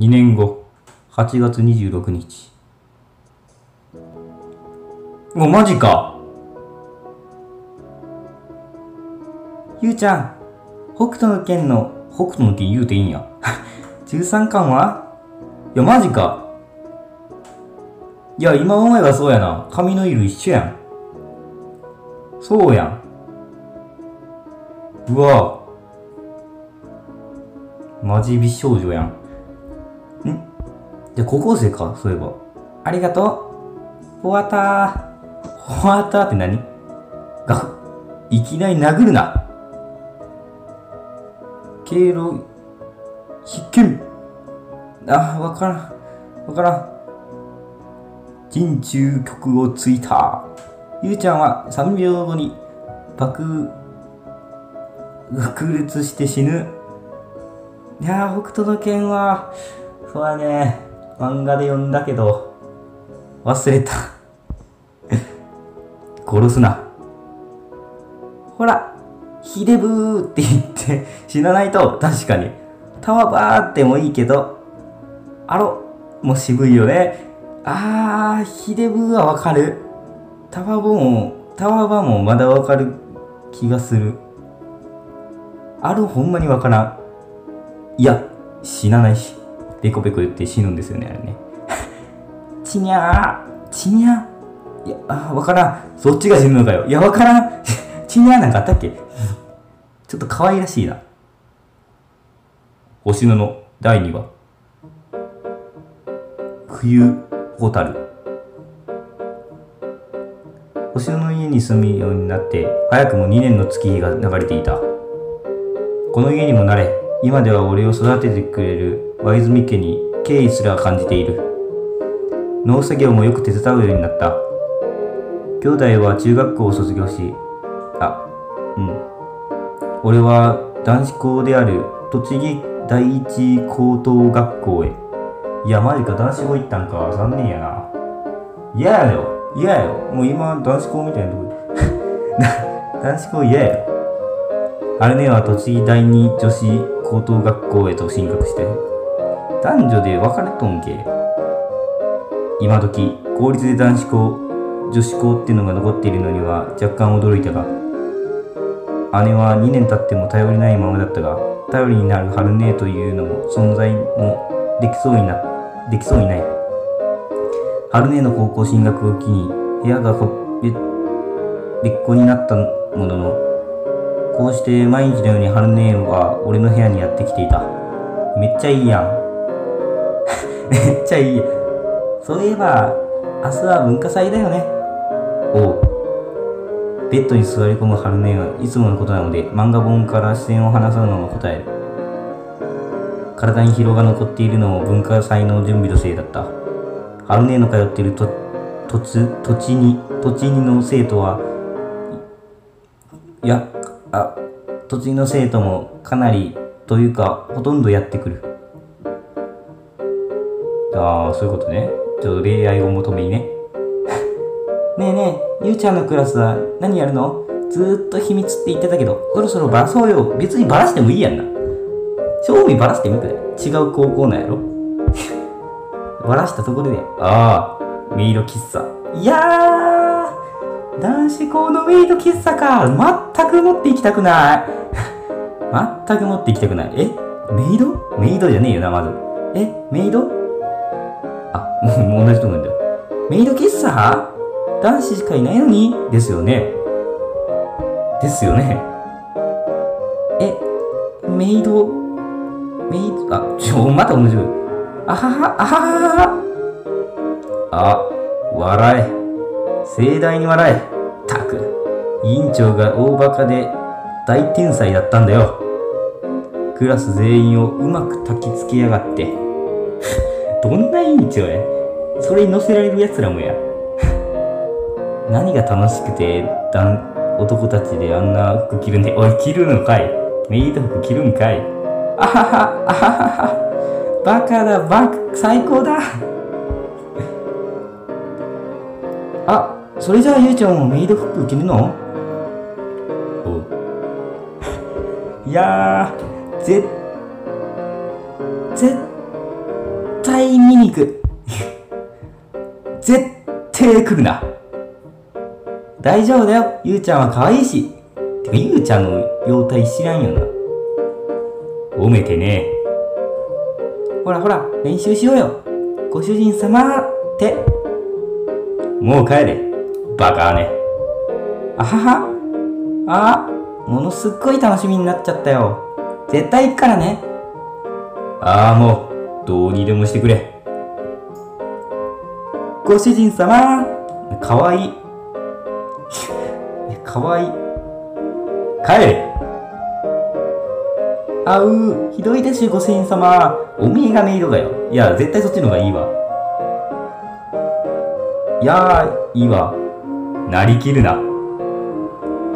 2年後、8月26日。もうマジかゆうちゃん、北斗の剣の、北斗の剣言うていいんや。13巻は？いや、マジか。いや、今思えばそうやな。髪の色一緒やん。そうやん。うわマジ美少女やん。んじゃ、高校生か、そういえば。ありがとう。フォアター。フォアターって何？が、いきなり殴るな。経路、必見。あ、わからん。わからん。人中曲をついた。ゆうちゃんは3秒後に爆、爆裂して死ぬ。いやー、北斗の拳は、そうやね、漫画で読んだけど、忘れた。殺すな。ほら、ヒデブーって言って死なないと、確かに。タワバーってもいいけど、あろ、もう渋いよね。あー、ヒデブーはわかる。タワボも、タワバもまだわかる気がする。あるほんまにわからん。いや、死なないし。ペコペコ言って死ぬんですよね、あれね。ちにゃー、ちにゃー。いや、あーわからん。そっちが死ぬのかよ。いや、わからん。ちにゃーなんかあったっけ？ちょっと可愛らしいな。星野の第2話。冬ホタル。星野の家に住むようになって、早くも2年の月日が流れていた。この家にもなれ、今では俺を育ててくれる和泉家に敬意すら感じている。農作業もよく手伝うようになった。兄弟は中学校を卒業し、あ、うん。俺は男子校である栃木第一高等学校へ。いや、マジか、男子校行ったんか。残念やな。嫌やよ。嫌やよ。もう今、男子校みたいなとこで。男子校嫌やよ。あれねは栃木第二女子高等学校へと進学して。男女で分かれとんけ。今時、公立で男子校、女子校っていうのが残っているのには若干驚いたが、姉は2年経っても頼りないままだったが、頼りになる春姉というのも存在もできそうにな、できそうにない。春姉の高校進学を機に部屋がこ別別個になったものの、こうして毎日のように春姉は俺の部屋にやってきていた。めっちゃいいやん。めっちゃいい。そういえば、明日は文化祭だよね。おう。ベッドに座り込む春姉はいつものことなので、漫画本から視線を離さぬまま答える。体に疲労が残っているのも文化祭の準備のせいだった。春姉の通っていると土地土地に、土地にの生徒は、いや、あ、土地の生徒もかなり、というか、ほとんどやってくる。ああ、そういうことね。ちょっと恋愛を求めにね。ねえねえ、ゆうちゃんのクラスは何やるの？ずーっと秘密って言ってたけど、そろそろバラそうよ。別にバラしてもいいやんな。正味バラしてみて。違う高校なんやろ？バラしたところで、ああ、メイド喫茶。いやー、男子校のメイド喫茶か。全く持って行きたくない。全く持って行きたくない。え？メイド？メイドじゃねえよな、まず。え？メイド？あ、もう同じとこなんだよ。メイド喫茶？男子しかいないのに？ですよね。ですよね。え、メイド、メイド、あ、ちょ、また同じこと。あはは、あははは。あ、笑え。盛大に笑え。たく、委員長が大バカで大天才だったんだよ。クラス全員をうまく焚きつけやがって。どんな委員長やそれに乗せられる奴らもや。何が楽しくて、だん男たちであんな服着るんで、おい、着るのかい？メイド服着るんかい？あはは、あははは。バカだ、バカ、最高だ。あ、それじゃあゆうちゃんもメイド服着るの？お いやー、ぜ、ぜ、対見に行く。絶対来るな。大丈夫だよ。ゆうちゃんは可愛いし。てか、ゆうちゃんの容態知らんよな。褒めてね。ほらほら、練習しようよ。ご主人様って。もう帰れ。バカね。あはは。あ、ものすっごい楽しみになっちゃったよ。絶対行くからね。ああ、もう、どうにでもしてくれ。ご主人様、かわいい。かわいい。帰れあう、ひどいですよ、ご主人様。おめえがメイドがよ。いや、絶対そっちの方がいいわ。いやー、いいわ。なりきるな。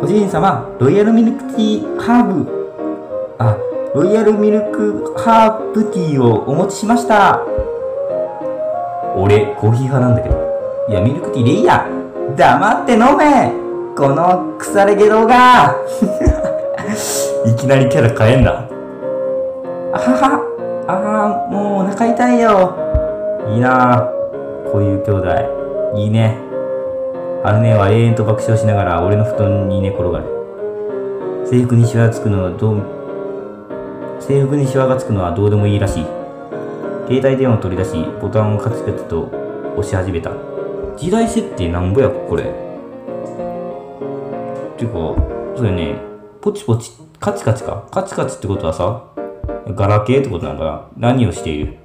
ご主人様、ロイヤルミルクティーハーブ。あ、ロイヤルミルクハーブティーをお持ちしました。俺、コーヒー派なんだけど。いや、ミルクティーでいいや。黙って飲めこの腐れゲドが いきなりキャラ変えんな。あはは。ああ、もうお腹痛いよ。いいなこういう兄弟。いいね。春姉は永遠と爆笑しながら俺の布団に寝転がる。制服にシワがつくのはどう、制服にシワがつくのはどうでもいいらしい。携帯電話を取り出し、ボタンをカチカチと押し始めた。時代設定なんぼや、これ。ていうか、それね、ポチポチ、カチカチか。カチカチってことはさ、ガラケーってことなんかな何をしている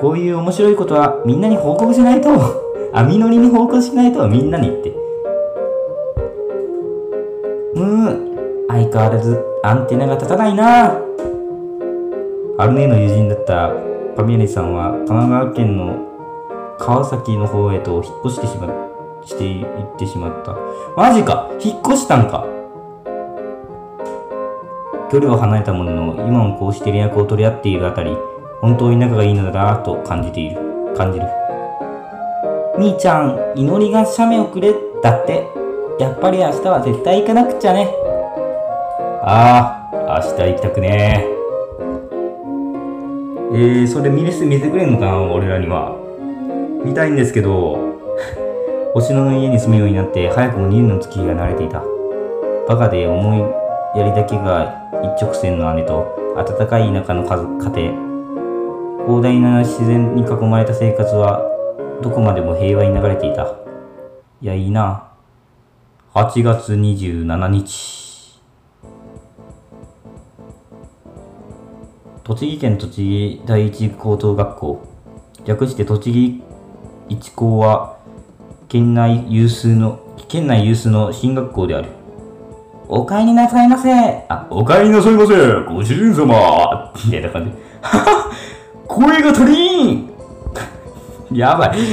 こういう面白いことはみんなに報告しないと、あ、みのりに報告しないとみんなに言って。相変わらずアンテナが立たないなアルネの友人だったパミヤネさんは神奈川県の川崎の方へと引っ越してしましていってしまった。マジか引っ越したんか距離は離れたものの、今もこうして連絡を取り合っているあたり、本当に仲がいいのだなと感じている。感じる。みーちゃん、祈りが写メをくれ。だって。やっぱり明日は絶対行かなくちゃね。ああ、明日行きたくねえー、それ見せ見せてくれんのかな俺らには。見たいんですけど、星野の家に住むようになって早くも2年の月日が慣れていた。バカで思いやりだけが一直線の姉と暖かい田舎の家庭。広大な自然に囲まれた生活はどこまでも平和に流れていた。いや、いいな。8月27日。栃木県栃木第一高等学校。略して栃木一高は県内有数の県内有数の進学校である。お帰りなさいませ。あお帰りなさいませ。ご主人様。みたいな感じ。声が足りん。やばい。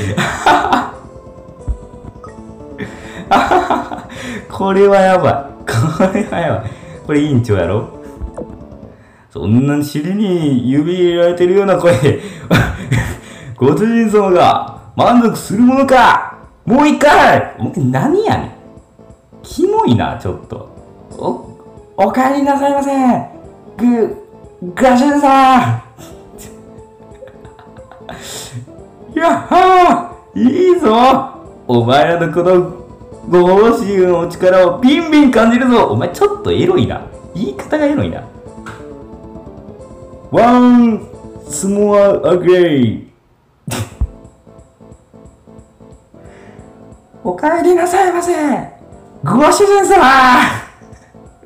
これはやばい。これはやばい。これ委員長やろ？そんな尻に指入れられてるような声 ご主人様が満足するものかもう一回何やねん。キモいな、ちょっと。お、お帰りなさいませ。ぐ、ガシェンさん やっはーいいぞお前らのこのご方針の力をビンビン感じるぞお前ちょっとエロいな。言い方がエロいな。ワンスモアアグレイお帰りなさいませご主人様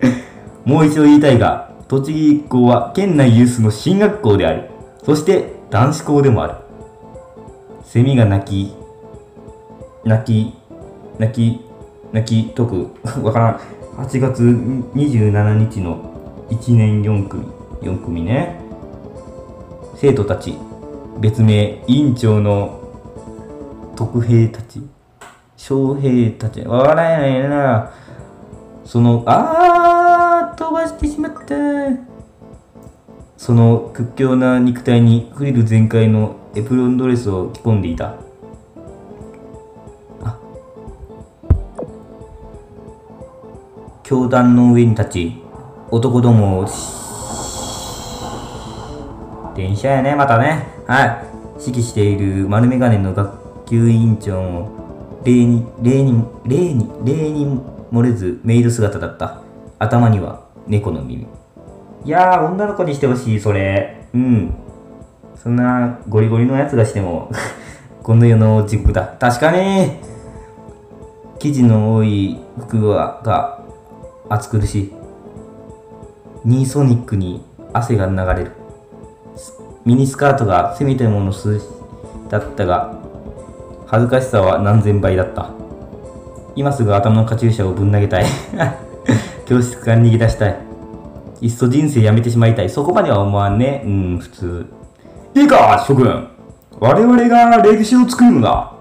もう一度言いたいが、栃木一高は県内有数の進学校である。そして男子校でもある。セミが鳴き、鳴き、鳴き、鳴き解く、わからん。8月27日の1年4組。4組ね。生徒たち別名院長の特兵たち将兵たち笑えないな。そのあー飛ばしてしまった。その屈強な肉体にフリル全開のエプロンドレスを着込んでいた。教団の上に立ち男どもを電車やね、またね。はい。指揮している丸眼鏡の学級委員長も例に例に例に例に漏れずメイド姿だった。頭には猫の耳。いやー女の子にしてほしいそれ。うん。そんなゴリゴリのやつがしても この世の地獄だ。確かに。生地の多い服はが暑苦しい。ニーソニックに汗が流れる。ミニスカートがせめてもの数だったが恥ずかしさは何千倍だった。今すぐ頭のカチューシャをぶん投げたい。教室から逃げ出したい。いっそ人生やめてしまいたい。そこまでは思わんね。うん普通。いいか諸君。我々が歴史を作るのだ。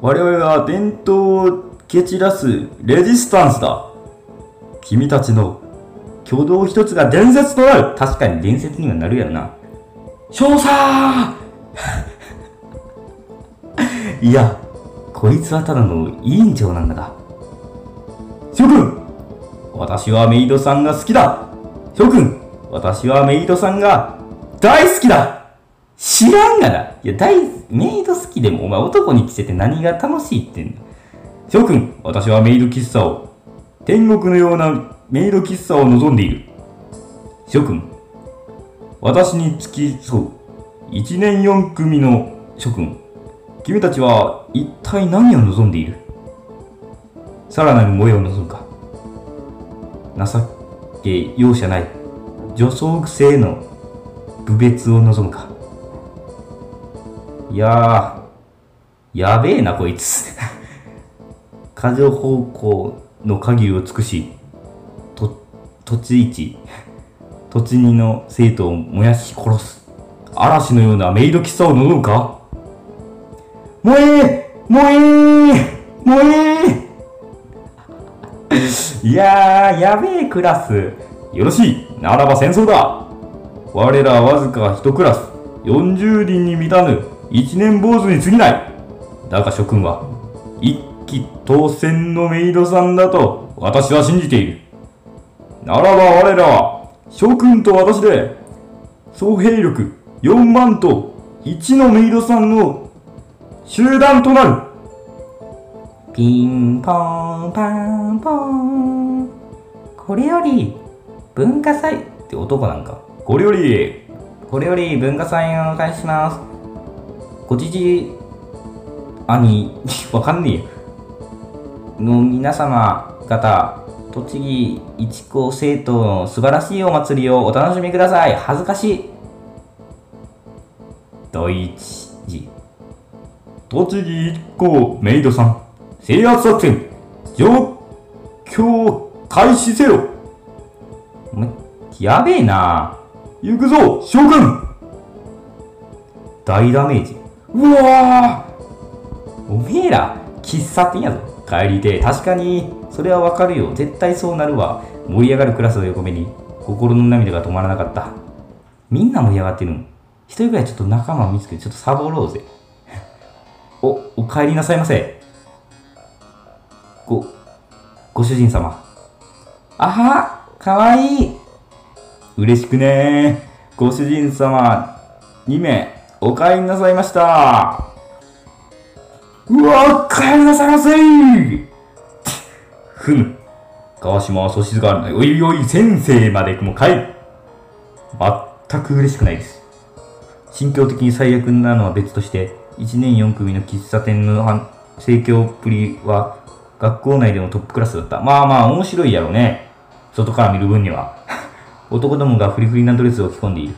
我々が伝統を蹴散らすレジスタンスだ。君たちの挙動一つが伝説となる。確かに伝説にはなるやろな。少佐 いやこいつはただの委員長なんだが。諸君私はメイドさんが好きだ。諸君私はメイドさんが大好きだ。知らんがな。いや、大、メイド好きでも、お前男に着せて何が楽しいってんの。諸君、私はメイド喫茶を、天国のようなメイド喫茶を望んでいる。諸君、私に付き添う、一年四組の諸君、君たちは一体何を望んでいる？さらなる萌えを望むか。情け容赦ない。女装癖の部別を望むか。いやー、やべえな、こいつ。過剰方向の限りを尽くし、と、土地一、土地二の生徒を燃やし殺す。嵐のようなメイド喫茶を望むか？燃え燃え燃え いやー、やべえクラス。よろしい。ならば戦争だ。我らわずか一クラス、40人に満たぬ一年坊主に過ぎない。だが諸君は、一騎当選のメイドさんだと私は信じている。ならば我らは、諸君と私で、総兵力4万と1のメイドさんの集団となる。ピンポンパンポン。これより文化祭って男なんか。これより、これより文化祭を開始します。ごじじ兄、わかんねえよ。の皆様方、栃木一高生徒の素晴らしいお祭りをお楽しみください。恥ずかしい。第一次。栃木一高メイドさん、制圧作戦、状況開始せよ。やべえな行くぞ、将軍大ダメージ。うわーおめえら、喫茶店やぞ。帰りて、確かに、それはわかるよ。絶対そうなるわ。盛り上がるクラスの横目に、心の涙が止まらなかった。みんな盛り上がってるん。一人ぐらいちょっと仲間を見つけて、ちょっとサボろうぜ。お、お帰りなさいませ。ご、ご主人様。あはかわいい嬉しくねご主人様、2名、お帰りなさいました。うわ、帰りなさいませふむ。川島はそしずかおいおい、先生までも帰る。全く嬉しくないです。心境的に最悪なのは別として、1年4組の喫茶店の盛況っぷりは、学校内でもトップクラスだった。まあまあ、面白いやろね。外から見る分には。男どもがフリフリなドレスを着込んでいる。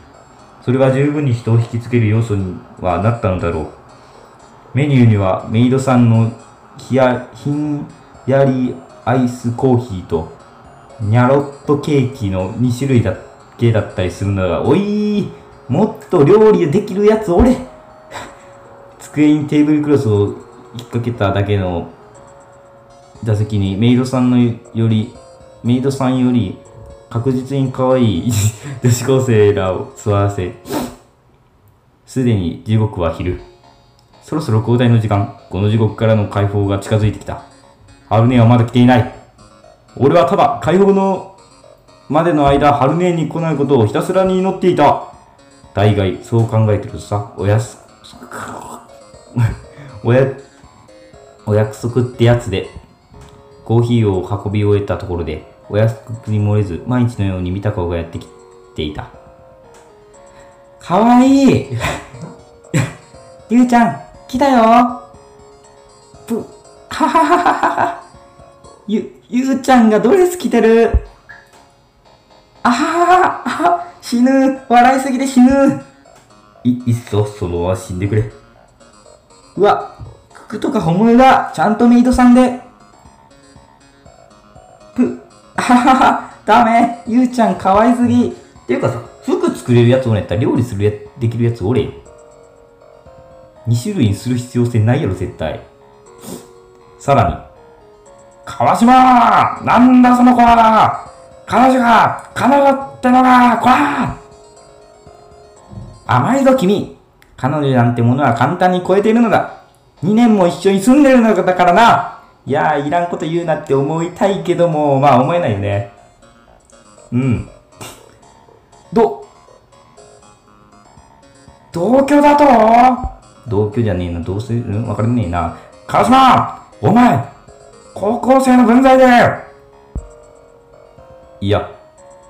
それは十分に人を引きつける要素にはなったのだろう。メニューにはメイドさんのひやひんやりアイスコーヒーとニャロットケーキの2種類だけだったりするのが、おいもっと料理できるやつおれ 机にテーブルクロスを引っ掛けただけの座席にメイドさんのより、メイドさんより確実に可愛い 女子高生らを座らせ、すでに地獄は昼。そろそろ交代の時間。この地獄からの解放が近づいてきた。ハルネはまだ来ていない。俺はただ解放のまでの間、ハルネに来ないことをひたすらに祈っていた。大概そう考えてるとさ、おやす、おや、お約束ってやつで、コーヒーを運び終えたところで、お約束に漏れず、毎日のように見た顔がやってきていた。かわいい ゆうちゃん、来たよ。ぷ、はははははゆ、ゆうちゃんがドレス着てる。あははは死ぬ。笑いすぎで死ぬ。い、いっそ、そのまま死んでくれ。うわ、服とか本物だ。ちゃんとメイドさんで。ぷ、はははダメ。ゆうちゃんかわいすぎ。っていうかさ、服作れるやつおれやったら料理するやできるやつおれよ。2種類にする必要性ないやろ、絶対。さらに、川島!なんだその子は!彼女が彼女ってのがこら甘いぞ君!彼女なんてものは簡単に超えているのだ。2年も一緒に住んでるのだからな!いやーいらんこと言うなって思いたいけどもまあ思えないよね。うん。ど同居だと？同居じゃねえな、どうするわかんねえな。川島お前高校生の分際でいや、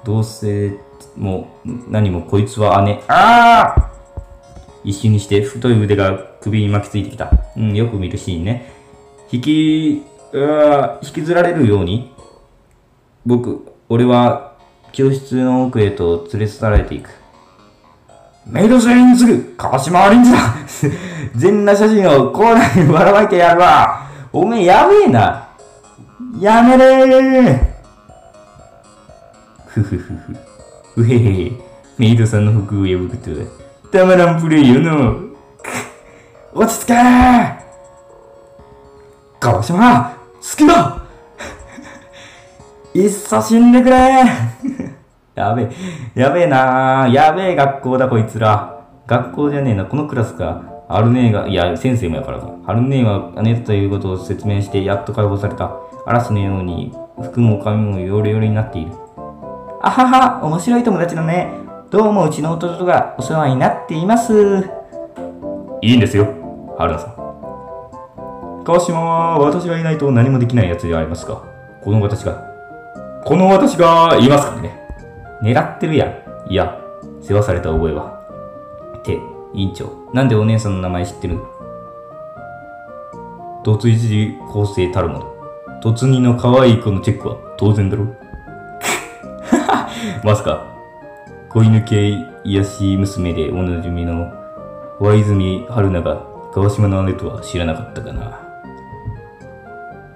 どうせ、もう、何もこいつは姉。ああ一瞬にして太い腕が首に巻きついてきた。うん、よく見るシーンね。引き、うわ引きずられるように、僕、俺は教室の奥へと連れ去られていく。メイドシェに次ぐ川島リンズだ。全裸写真をコーナーにばらまいてやるわ。おめえやべえな。やめれ。ーふふふふ。うへへ。へ。メイドさんの服を破くとは、たまらんプレイよの。落ち着け。ー川島好きだ。いっそ死んでくれ。やべえ、やべえなーやべえ学校だこいつら。学校じゃねえな、このクラスか。アルネーが、いや、先生もやからか。アルネーは姉ということを説明してやっと解放された。嵐のように服も髪もヨレヨレになっている。あはは、面白い友達だね。どうもうちの弟がお世話になっています。いいんですよ、春菜さん。川島は私がいないと何もできないやつではありますが、この私が、この私がいますからね。狙ってるやん。いや、世話された覚えは。って、委員長、なんでお姉さんの名前知ってる？突一時構成たるもの。突二の可愛い子のチェックは当然だろまさか、子犬系癒し娘でおなじみの和泉春菜が川島の姉とは知らなかったかな。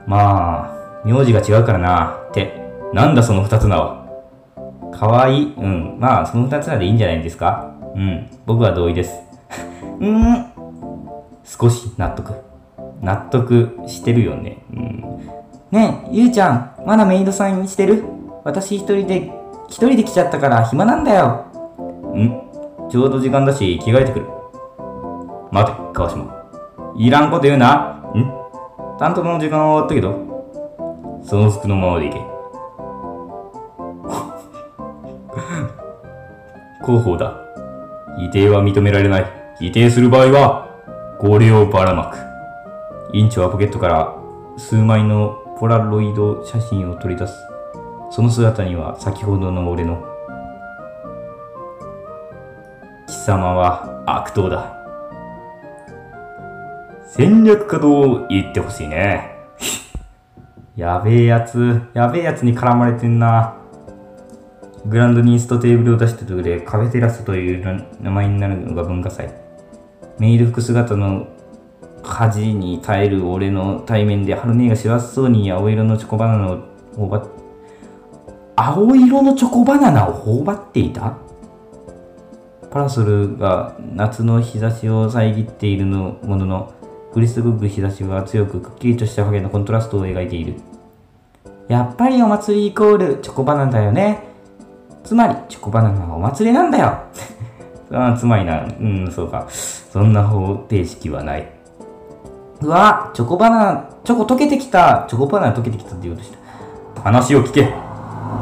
まあ、名字が違うからな。って、なんだその二つ名は。かわいい。うん。まあ、その二つ名でいいんじゃないですか？うん。僕は同意です。うん。少し納得。納得してるよね。うん。ねえ、ゆうちゃん、まだメイドさんしてる？私一人で、一人で来ちゃったから暇なんだよ。んちょうど時間だし、着替えてくる。待て、川島。いらんこと言うな。ん担当の時間は終わったけど、その服のままでいけ。広報だ。否定は認められない。否定する場合は、号令をばらまく。委員長はポケットから数枚のポラロイド写真を取り出す。その姿には先ほどの俺の。貴様は悪党だ。戦略家と言ってほしいね。やべえやつ、やべえやつに絡まれてんな。グランドに椅子とテーブルを出したところでカフェテラスという名前になるのが文化祭。メイド服姿の恥に耐える俺の対面で春姉が幸せそうに青色のチョコバナナを頬張っ青色のチョコバナナを頬張っていた？パラソルが夏の日差しを遮っているのものの降り注ぐ日差しは強くくっきりとした影のコントラストを描いている。やっぱりお祭りイコールチョコバナナだよね。つまりチョコバナナはお祭りなんだよ。あつまりなうんそうか。そんな方程式はない。うわチョコバナナチョコ溶けてきた。チョコバナナ溶けてきたって言おうとした。話を聞け。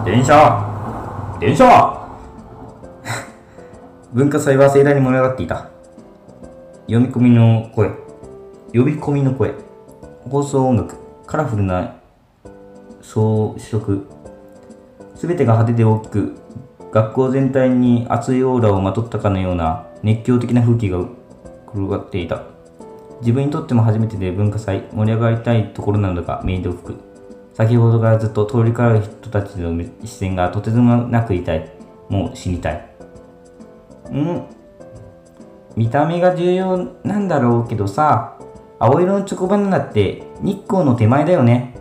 電車。電車。文化祭は盛大に盛り上がっていた。読み込みの声、呼び込みの声、放送音楽、カラフルな装飾、すべてが派手で大きく、学校全体に熱いオーラをまとったかのような熱狂的な風景が転がっていた。自分にとっても初めてで文化祭、盛り上がりたいところなのが、メイド服。先ほどからずっと通りかかる人たちの視線がとてつもなく痛い。もう死にたい。ん見た目が重要なんだろうけどさ、青色のチョコバナナって日光の手前だよね。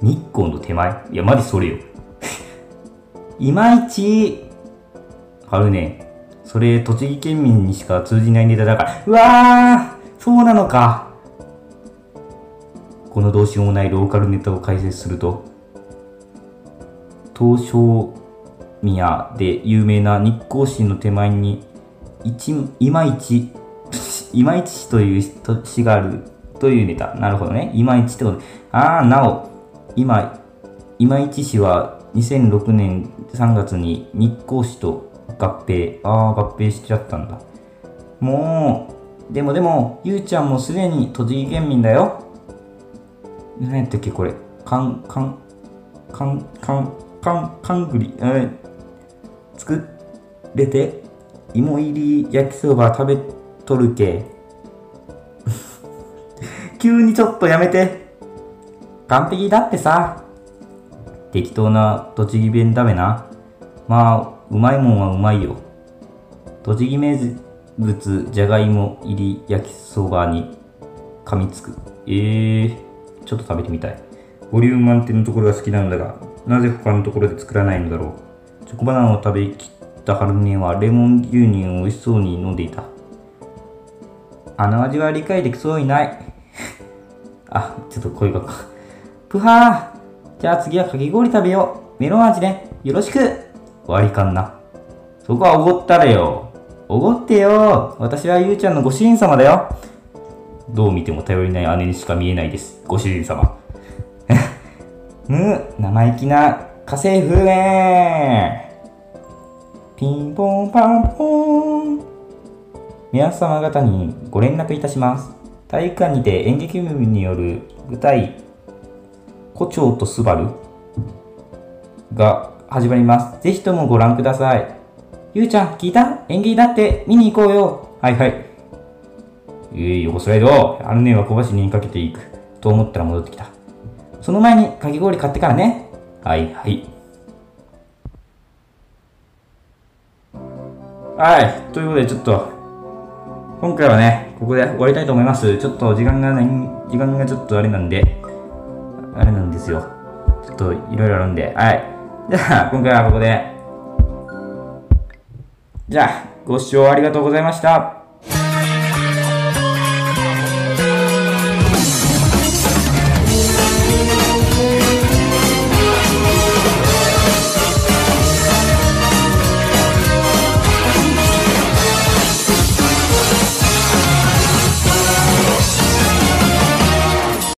日光の手前？いや、マジそれよ。いまいち、あるね。それ、栃木県民にしか通じないネタだから。うわーそうなのか。このどうしようもないローカルネタを解説すると、東証宮で有名な日光市の手前に、いまいち、いまいち市という市があるというネタ。なるほどね。いまいちってこと。ああ、なお、今、いまいち市は2006年3月に日光市と合併。ああ、合併しちゃったんだ。もう、でもでも、ゆうちゃんもすでに栃木県民だよ。何やったっけこれ。かん、かん、かん、かん、かん、かんぐり。えー、作れて、芋入り焼きそば食べとるけ。急にちょっとやめて。完璧だってさ。適当な栃木弁だめな。まあ、うまいもんはうまいよ。栃木名物じゃがいも入り焼きそばに噛みつく。えー、ちょっと食べてみたい。ボリューム満点のところが好きなんだが、なぜ他のところで作らないのだろう。チョコバナナを食べきった春音はレモン牛乳を美味しそうに飲んでいた。あの味は理解できそうにない。あ、ちょっと声がか。ぷはーじゃあ次はかき氷食べよう。メロン味ね。よろしく割り勘な。そこはおごったれよ。おごってよ。私はゆうちゃんのご主人様だよ。どう見ても頼りない姉にしか見えないです。ご主人様。む、生意気な家政婦ねピンポンパンポン。皆様方にご連絡いたします。体育館にて演劇部による舞台、胡蝶とスバルが始まります。ぜひともご覧ください。ゆうちゃん、聞いた？演技だって見に行こうよ。はいはい。えー、横スライド。あのねは小走りにかけていく。と思ったら戻ってきた。その前にかき氷買ってからね。はいはい。はい。ということで、ちょっと、今回はね、ここで終わりたいと思います。ちょっと時間がない、時間がちょっとあれなんで、あれなんですよ。ちょっといろいろあるんで、はい。じゃあ、今回はここで。じゃあ、ご視聴ありがとうございました。